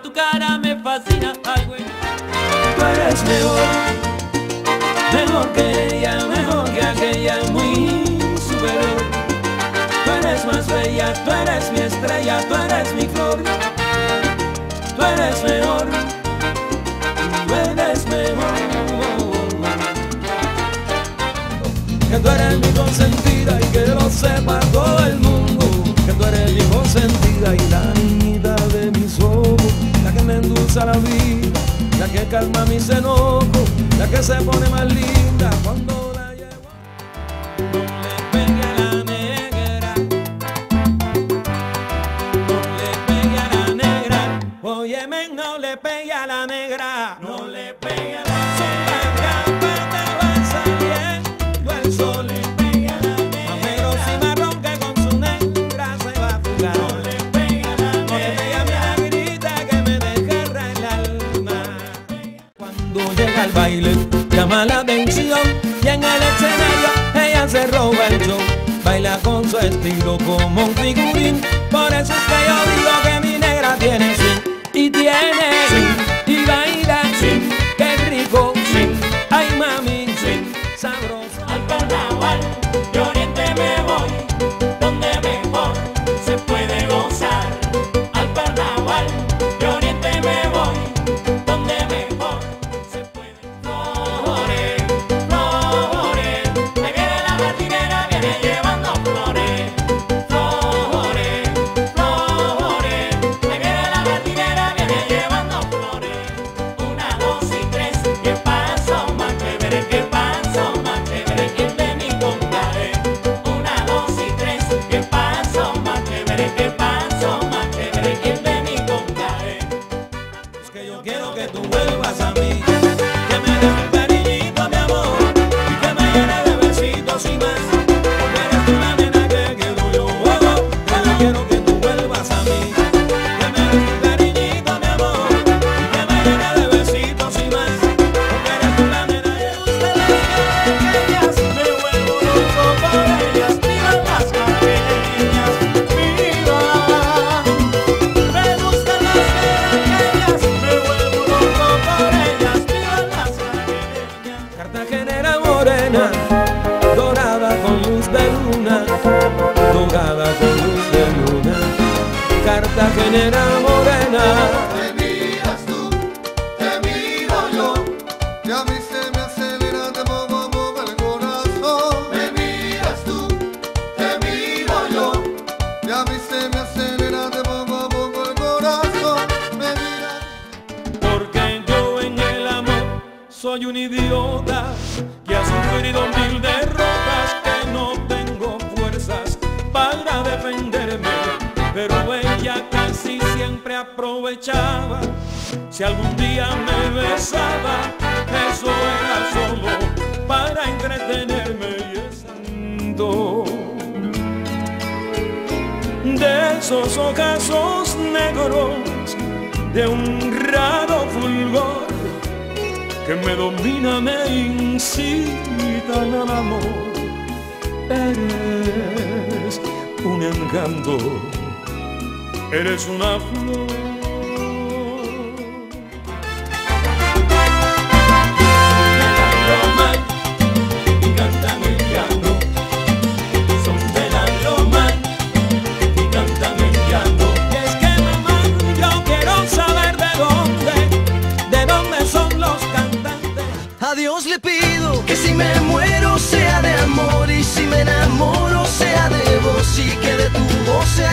tu cara me fascina, algo en Tú eres mejor, mejor que ella, mejor que aquella, muy superior. Tú eres más bella, tú eres mi estrella, tú eres mi flor. Tú eres mejor, tú eres mejor. Que tú eres mi consentida y que lo sepa todo el mundo. Que tú eres mi consentida y la dulce la vida, la que calma mis enojos, la que se pone más linda cuando La vención y en el escenario ella se roba el show. Baila con su estilo como un figurín, por eso es que yo digo que mi negra tiene sí y tiene Dorada con luz de luna, jugada con luz de luna. Carta que genera morena. Me miras tú, te miro yo. Ya mí se me acelera de bongo bongo el corazón. Me miras tú, te miro yo. Ya mí se me acelera de bongo bongo el corazón. Me miras porque yo en el amor soy un idiota que ha sufrido mil derrotas, que no tengo fuerzas para defenderme, pero ella casi siempre aprovechaba. Si algún día me besaba, eso era solo para entretenerme y santo. De esos ocasos negros, de un que me domina, me incitan al amor. Eres un encanto, eres una flor.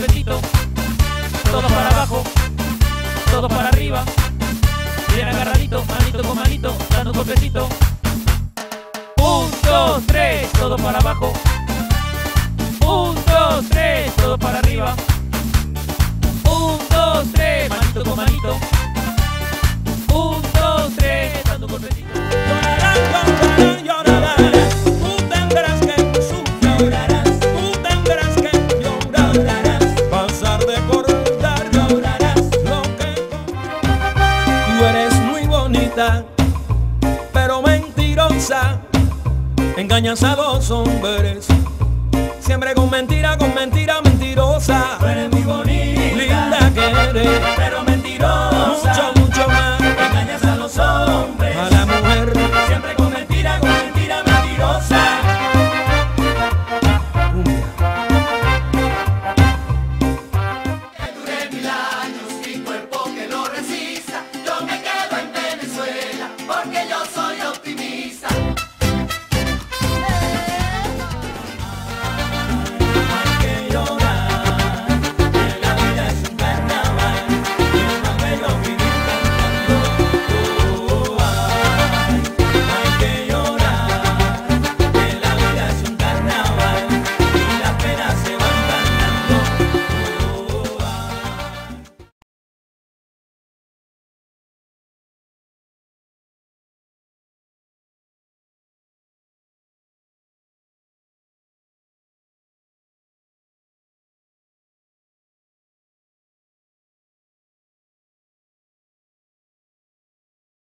besitos, todos para abajo, todo para arriba, bien agarradito, manito con manito, dando golpecito. Un, dos, tres, todo para abajo. Engañas a los hombres. Siempre con mentira, con mentira mentirosa. Tú eres muy bonita, Linda que eres. pero mentirosa. Mucho,